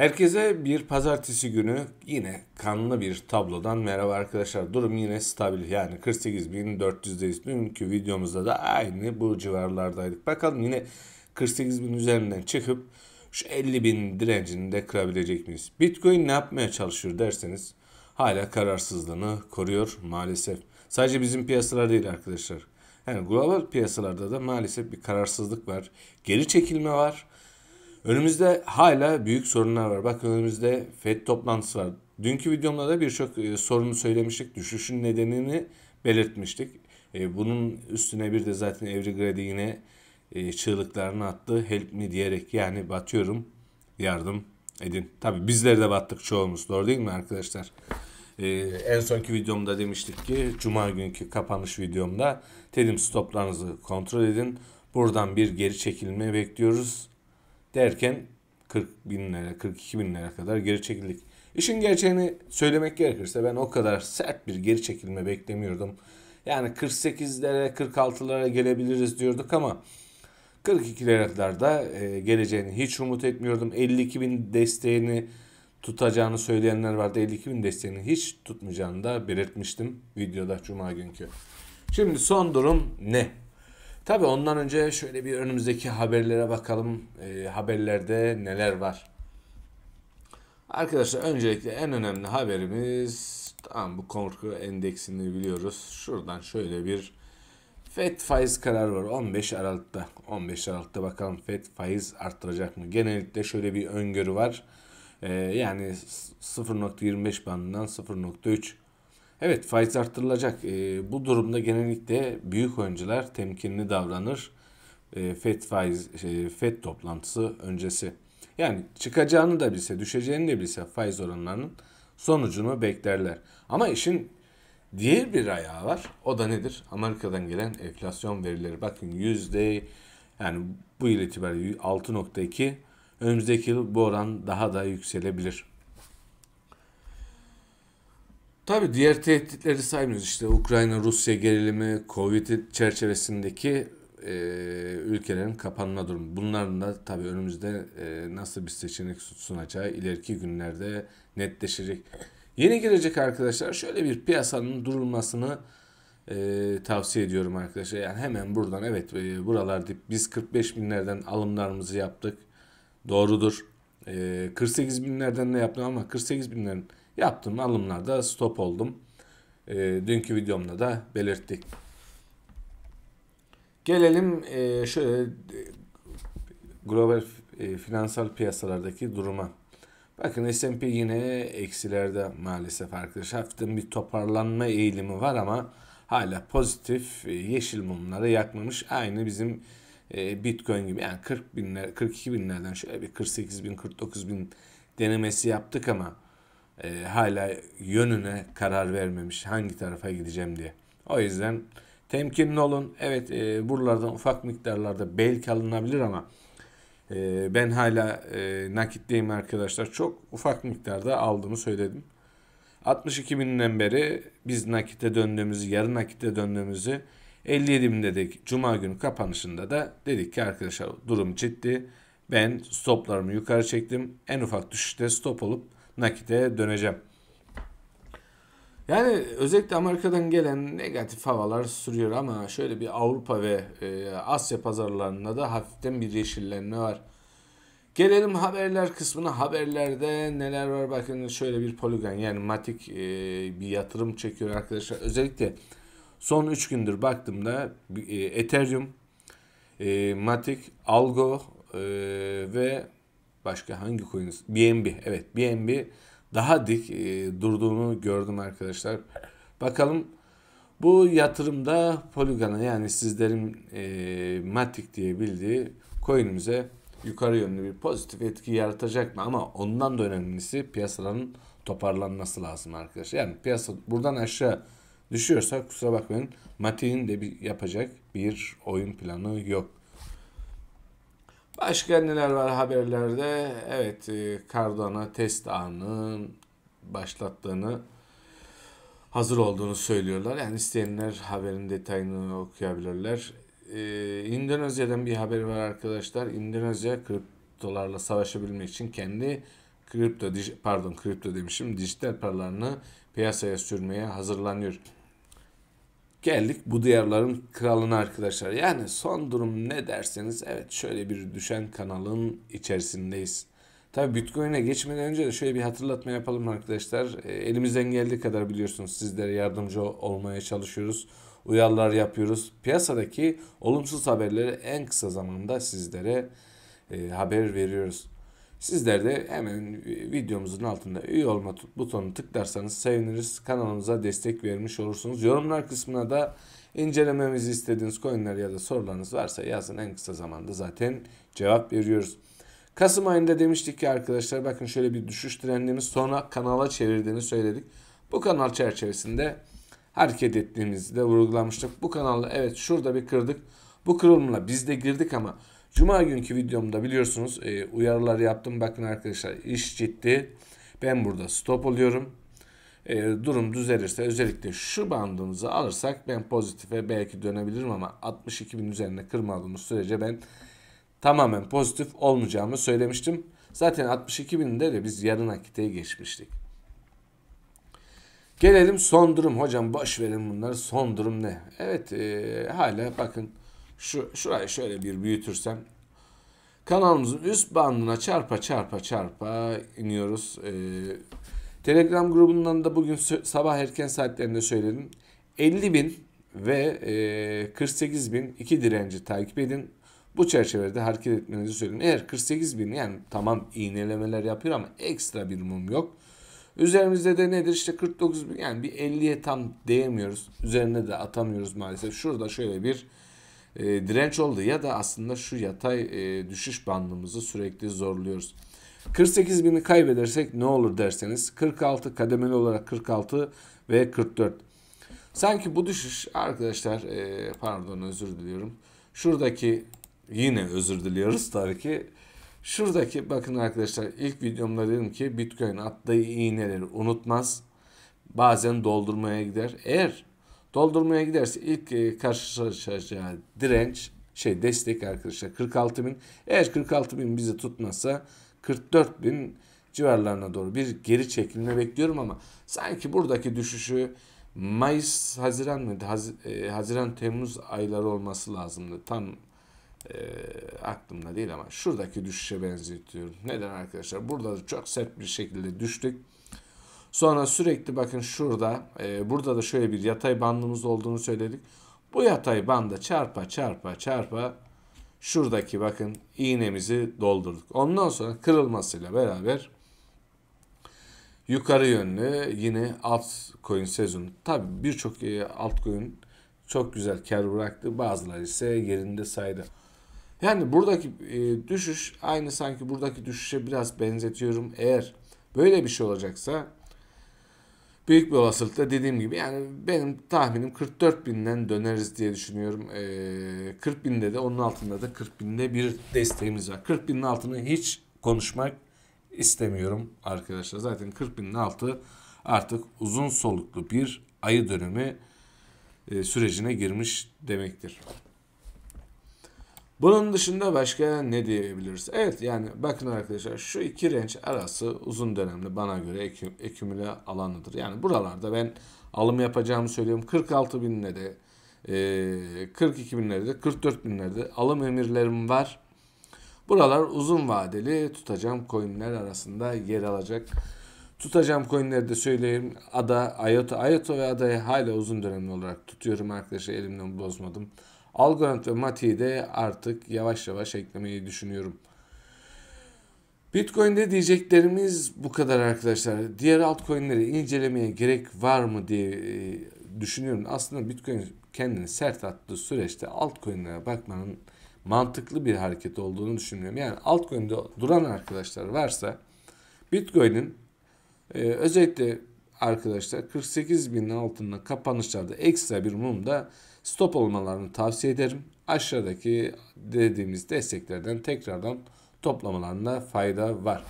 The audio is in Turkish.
Herkese bir pazartesi günü yine kanlı bir tablodan merhaba arkadaşlar. Durum yine stabil yani 48.400'deyiz. Dünkü videomuzda da aynı bu civarlardaydık. Bakalım yine 48.000 üzerinden çıkıp şu 50.000 direncini de kırabilecek miyiz? Bitcoin ne yapmaya çalışıyor derseniz hala kararsızlığını koruyor maalesef. Sadece bizim piyasalar değil arkadaşlar. Yani global piyasalarda da maalesef bir kararsızlık var. Geri çekilme var. Önümüzde hala büyük sorunlar var. Bak önümüzde FED toplantısı var. Dünkü videomda da birçok e, sorunu söylemiştik. Düşüşün nedenini belirtmiştik. E, bunun üstüne bir de zaten Evri Grady yine e, çığlıklarını attı. Help me diyerek yani batıyorum yardım edin. Tabi bizler de battık çoğumuz doğru değil mi arkadaşlar? Ee, en sonki videomda demiştik ki Cuma günkü kapanış videomda dedim stoplarınızı kontrol edin. Buradan bir geri çekilme bekliyoruz derken 40 bin lira, 42 bin lira kadar geri çekildik. İşin gerçeğini söylemek gerekirse ben o kadar sert bir geri çekilme beklemiyordum. Yani 48'lere 46'lara gelebiliriz diyorduk ama 42'lerde e, geleceğini hiç umut etmiyordum. 52 bin desteğini tutacağını söyleyenler vardı. 52 bin desteğini hiç tutmayacağını da belirtmiştim videoda Cuma günkü. Şimdi son durum ne? Tabi ondan önce şöyle bir önümüzdeki haberlere bakalım. E, haberlerde neler var? Arkadaşlar öncelikle en önemli haberimiz tamam bu korku endeksini biliyoruz. Şuradan şöyle bir FED faiz kararı var 15 Aralık'ta. 15 Aralık'ta bakalım FED faiz arttıracak mı? Genellikle şöyle bir öngörü var. Ee, yani 0.25 bandından 0.3 Evet faiz arttırılacak. E, bu durumda genellikle büyük oyuncular temkinli davranır. E, FED faiz e, FED toplantısı öncesi. Yani çıkacağını da bilse, düşeceğini de bilse faiz oranlarının sonucunu beklerler. Ama işin diğer bir ayağı var. O da nedir? Amerika'dan gelen enflasyon verileri. Bakın yüzde yani bu yıl itibariyle 6.2 önümüzdeki yıl bu oran daha da yükselebilir. Tabi diğer tehditleri saymıyoruz. İşte Ukrayna-Rusya gerilimi, Covid çerçevesindeki e, ülkelerin kapanma durumu. Bunların da tabi önümüzde e, nasıl bir seçenek sunacağı ileriki günlerde netleşecek. Yeni gelecek arkadaşlar şöyle bir piyasanın durulmasını e, tavsiye ediyorum arkadaşlar. Yani hemen buradan evet e, buralarda biz 45 binlerden alımlarımızı yaptık. Doğrudur. E, 48 binlerden ne yaptım ama 48 binlerin Yaptığım alımlarda stop oldum. E, dünkü videomda da belirttik. Gelelim e, şöyle global e, finansal piyasalardaki duruma. Bakın S&P yine eksilerde maalesef arkadaşlar. Hafiften bir toparlanma eğilimi var ama hala pozitif e, yeşil mumları yakmamış. Aynı bizim e, Bitcoin gibi yani 40 binler, 42 binlerden şöyle bir 48 bin, 49 bin denemesi yaptık ama e, hala yönüne karar vermemiş hangi tarafa gideceğim diye. O yüzden temkinli olun. Evet e, buralardan ufak miktarlarda belki alınabilir ama e, ben hala e, nakitteyim arkadaşlar. Çok ufak miktarda aldığımı söyledim. 62 binden beri biz nakite döndüğümüzü, yarı nakite döndüğümüzü 57 bin dedik. Cuma günü kapanışında da dedik ki arkadaşlar durum ciddi. Ben stoplarımı yukarı çektim. En ufak düşüşte stop olup nakite döneceğim. Yani özellikle Amerika'dan gelen negatif havalar sürüyor ama şöyle bir Avrupa ve e, Asya pazarlarında da hafiften bir yeşillenme var. Gelelim haberler kısmına. Haberlerde neler var? Bakın şöyle bir poligon yani Matic e, bir yatırım çekiyor arkadaşlar. Özellikle son 3 gündür baktığımda e, Ethereum, e, Matic, Algo ve Başka hangi coin? BNB. Evet BNB daha dik e, durduğunu gördüm arkadaşlar. Bakalım bu yatırımda Polygon'a yani sizlerin e, Matic diye bildiği coin'imize yukarı yönlü bir pozitif etki yaratacak mı? Ama ondan da önemlisi piyasaların toparlanması lazım arkadaşlar. Yani piyasa buradan aşağı düşüyorsa kusura bakmayın Matic'in de bir yapacak bir oyun planı yok. Başka neler var haberlerde? Evet e, Cardano test anı başlattığını hazır olduğunu söylüyorlar. Yani isteyenler haberin detayını okuyabilirler. Ee, İndonezya'dan bir haber var arkadaşlar. İndonezya kriptolarla savaşabilmek için kendi kripto pardon kripto demişim dijital paralarını piyasaya sürmeye hazırlanıyor. Geldik bu diyarların kralına arkadaşlar. Yani son durum ne derseniz evet şöyle bir düşen kanalın içerisindeyiz. Tabi Bitcoin'e geçmeden önce de şöyle bir hatırlatma yapalım arkadaşlar. E, elimizden geldiği kadar biliyorsunuz sizlere yardımcı olmaya çalışıyoruz. Uyarılar yapıyoruz. Piyasadaki olumsuz haberleri en kısa zamanda sizlere e, haber veriyoruz. Sizler de hemen videomuzun altında üye olma butonunu tıklarsanız seviniriz. Kanalımıza destek vermiş olursunuz. Yorumlar kısmına da incelememizi istediğiniz coinler ya da sorularınız varsa yazın en kısa zamanda zaten cevap veriyoruz. Kasım ayında demiştik ki arkadaşlar bakın şöyle bir düşüş trendimiz sonra kanala çevirdiğini söyledik. Bu kanal çerçevesinde hareket ettiğimizi de vurgulamıştık. Bu kanalda evet şurada bir kırdık. Bu kırılımla biz de girdik ama Cuma günkü videomda biliyorsunuz e, uyarılar yaptım. Bakın arkadaşlar iş ciddi. Ben burada stop oluyorum. E, durum düzelirse özellikle şu bandımızı alırsak ben pozitife belki dönebilirim ama 62 bin üzerine kırmadığımız sürece ben tamamen pozitif olmayacağımı söylemiştim. Zaten 62 binde de biz yarın akiteye geçmiştik. Gelelim son durum. Hocam boş verin bunları. Son durum ne? Evet e, hala bakın şu şurayı şöyle bir büyütürsem kanalımızın üst bandına çarpa çarpa çarpa iniyoruz. Ee, Telegram grubundan da bugün sabah erken saatlerinde söyledim. 50 bin ve e, 48 bin iki direnci takip edin. Bu çerçevede hareket etmenizi söyleyeyim. Eğer 48 bin yani tamam iğnelemeler yapıyor ama ekstra bir mum yok. Üzerimizde de nedir işte 49 bin yani bir 50'ye tam değemiyoruz. Üzerine de atamıyoruz maalesef. Şurada şöyle bir e, direnç oldu ya da aslında şu yatay e, düşüş bandımızı sürekli zorluyoruz. 48 bini kaybedersek ne olur derseniz 46 kademeli olarak 46 ve 44. Sanki bu düşüş arkadaşlar e, pardon özür diliyorum. Şuradaki yine özür diliyoruz tabii ki. Şuradaki bakın arkadaşlar ilk videomda dedim ki Bitcoin attığı iğneleri unutmaz. Bazen doldurmaya gider. Eğer Doldurmaya giderse ilk e, karşılaşacağı direnç şey destek arkadaşlar 46 bin. Eğer 46 bin bizi tutmazsa 44 bin civarlarına doğru bir geri çekilme bekliyorum ama sanki buradaki düşüşü Mayıs, Haziran mıydı? Haz, e, Haziran, Temmuz ayları olması lazımdı. Tam e, aklımda değil ama şuradaki düşüşe benzetiyorum. Neden arkadaşlar? Burada da çok sert bir şekilde düştük. Sonra sürekli bakın şurada e, burada da şöyle bir yatay bandımız olduğunu söyledik. Bu yatay banda çarpa çarpa çarpa şuradaki bakın iğnemizi doldurduk. Ondan sonra kırılmasıyla beraber yukarı yönlü yine alt coin sezonu. Tabi birçok e, altcoin çok güzel kar bıraktı. Bazıları ise yerinde saydı. Yani buradaki e, düşüş aynı sanki buradaki düşüşe biraz benzetiyorum. Eğer böyle bir şey olacaksa büyük bir olasılıkla dediğim gibi yani benim tahminim 44 binden döneriz diye düşünüyorum. Ee, 40 binde de onun altında da 40 binde bir desteğimiz var. 40 binin altını hiç konuşmak istemiyorum arkadaşlar. Zaten 40 binin altı artık uzun soluklu bir ayı dönemi e, sürecine girmiş demektir. Bunun dışında başka ne diyebiliriz? Evet yani bakın arkadaşlar şu iki renç arası uzun dönemli bana göre ekü, ekümüle alanıdır. Yani buralarda ben alım yapacağımı söylüyorum. 46 binle de e, 42 binlerde 44 binlerde alım emirlerim var. Buralar uzun vadeli tutacağım coinler arasında yer alacak. Tutacağım coinleri de söyleyeyim. Ada, IOTA, IOTA ve Ada'yı hala uzun dönemli olarak tutuyorum arkadaşlar. Elimden bozmadım. Algorand ve Mati'yi de artık yavaş yavaş eklemeyi düşünüyorum. Bitcoin'de diyeceklerimiz bu kadar arkadaşlar. Diğer altcoin'leri incelemeye gerek var mı diye e, düşünüyorum. Aslında Bitcoin kendini sert attığı süreçte altcoin'lere bakmanın mantıklı bir hareket olduğunu düşünüyorum. Yani altcoin'de duran arkadaşlar varsa Bitcoin'in e, özellikle arkadaşlar 48 binin altında kapanışlarda ekstra bir mumda stop olmalarını tavsiye ederim. Aşağıdaki dediğimiz desteklerden tekrardan toplamalarında fayda var.